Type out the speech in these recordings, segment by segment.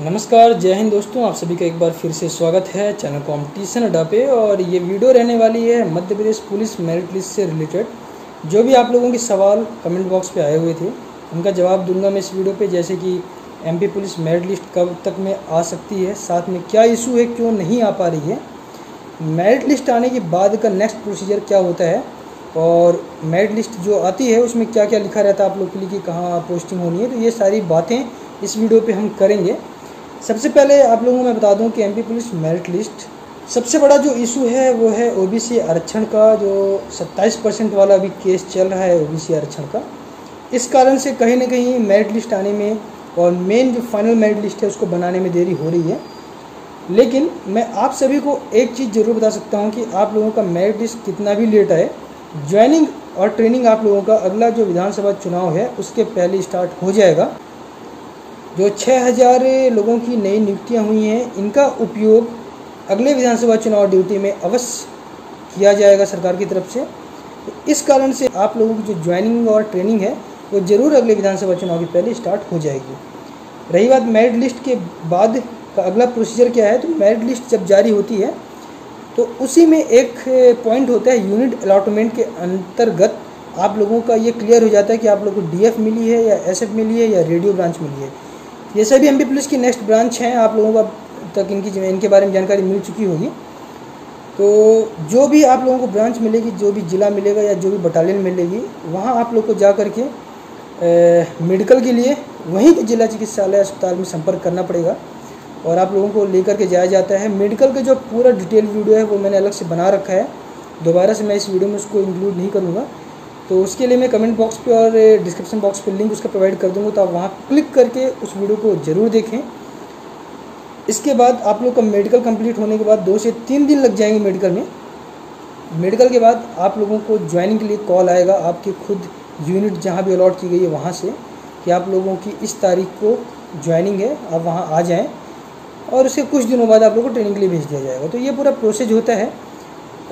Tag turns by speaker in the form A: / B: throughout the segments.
A: नमस्कार, जय हिंद दोस्तों, आप सभी का एक बार फिर से स्वागत है चैनल कॉम्पिटिशन अड्डा पे। और ये वीडियो रहने वाली है Madhya Pradesh police merit list से रिलेटेड। जो भी आप लोगों के सवाल कमेंट बॉक्स पे आए हुए थे, उनका जवाब दूँगा मैं इस वीडियो पे, जैसे कि एमपी पुलिस मेरिट लिस्ट कब तक में आ सकती है, साथ में क्या इशू है, क्यों नहीं आ पा रही है। मेरिट लिस्ट आने के बाद का नेक्स्ट प्रोसीजर क्या होता है, और मेरिट लिस्ट जो आती है, उसमें क्या क्या लिखा रहता है आप लोग के लिए कि कहाँ पोस्टिंग होनी है तो ये सारी बातें इस वीडियो पे हम करेंगे। सबसे पहले आप लोगों को मैं बता दूँ कि एमपी पुलिस मेरिट लिस्ट सबसे बड़ा जो इशू है, वो है ओबीसी आरक्षण का, जो 27 परसेंट वाला अभी केस चल रहा है ओबीसी आरक्षण का। इस कारण से कहीं ना कहीं मेरिट लिस्ट आने में और मेन जो फाइनल मेरिट लिस्ट है, उसको बनाने में देरी हो रही है। लेकिन मैं आप सभी को एक चीज़ ज़रूर बता सकता हूँ कि आप लोगों का मेरिट लिस्ट कितना भी लेट आए ज्वाइनिंग और ट्रेनिंग आप लोगों का अगला जो विधानसभा चुनाव है, उसके पहले स्टार्ट हो जाएगा। जो 6000 लोगों की नई नियुक्तियाँ हुई हैं, इनका उपयोग अगले विधानसभा चुनाव ड्यूटी में अवश्य किया जाएगा सरकार की तरफ़ से। तो इस कारण से आप लोगों की जो ज्वाइनिंग और ट्रेनिंग है, वो ज़रूर अगले विधानसभा चुनाव के पहले स्टार्ट हो जाएगी। रही बात मेरिट लिस्ट के बाद का अगला प्रोसीजर क्या है तो मेरिट लिस्ट जब जारी होती है तो उसी में एक पॉइंट होता है यूनिट अलाटमेंट के अंतर्गत आप लोगों का ये क्लियर हो जाता है कि आप लोगों को डीएफ मिली है या एसएफ मिली है या रेडियो ब्रांच मिली है। ये सभी एम पुलिस की नेक्स्ट ब्रांच हैं। आप लोगों को तक इनकी इनके बारे में जानकारी मिल चुकी होगी। तो जो भी आप लोगों को ब्रांच मिलेगी, जो भी ज़िला मिलेगा या जो भी बटालियन मिलेगी, वहाँ आप लोग को जा कर के मेडिकल के लिए वहीं के जिला चिकित्सालय अस्पताल में संपर्क करना पड़ेगा। और आप लोगों को लेकर के जाया जाता है। मेडिकल का जो पूरा डिटेल वीडियो है, वो मैंने अलग से बना रखा है। दोबारा से मैं इस वीडियो में उसको इंक्लूड नहीं करूँगा। तो उसके लिए मैं कमेंट बॉक्स पे और डिस्क्रिप्शन बॉक्स पे लिंक उसका प्रोवाइड कर दूँगा तो आप वहाँ क्लिक करके उस वीडियो को ज़रूर देखें। इसके बाद आप लोग का मेडिकल कंप्लीट होने के बाद दो से तीन दिन लग जाएँगे मेडिकल में। मेडिकल के बाद आप लोगों को ज्वाइनिंग के लिए कॉल आएगा आपके खुद यूनिट जहाँ भी अलॉट की गई है वहाँ से, कि आप लोगों की इस तारीख को ज्वाइनिंग है, आप वहाँ आ जाएँ। और उसके कुछ दिनों बाद आप लोगों को ट्रेनिंग के लिए भेज दिया जाएगा। तो ये पूरा प्रोसेस होता है।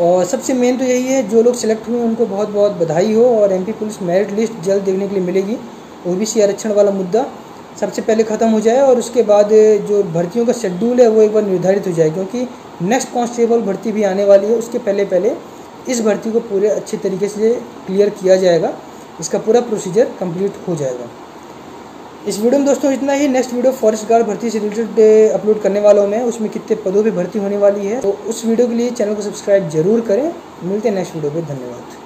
A: और सबसे मेन तो यही है, जो लोग सिलेक्ट हुए उनको बहुत बहुत बधाई हो और एमपी पुलिस मेरिट लिस्ट जल्द देखने के लिए मिलेगी। ओबीसी आरक्षण वाला मुद्दा। सबसे पहले ख़त्म हो जाए और उसके बाद जो भर्तियों का शेड्यूल है, वो एक बार निर्धारित हो जाए, क्योंकि नेक्स्ट कांस्टेबल भर्ती भी आने वाली है। उसके पहले पहले इस भर्ती को पूरे अच्छे तरीके से क्लियर किया जाएगा। इसका पूरा प्रोसीजर कंप्लीट हो जाएगा। इस वीडियो में दोस्तों इतना ही। नेक्स्ट वीडियो फॉरेस्ट गार्ड भर्ती से रिलेटेड अपलोड करने वालों में मैं उसमें कितने पदों पर भर्ती होने वाली है तो उस वीडियो के लिए चैनल को सब्सक्राइब ज़रूर करें। मिलते हैं नेक्स्ट वीडियो पर धन्यवाद।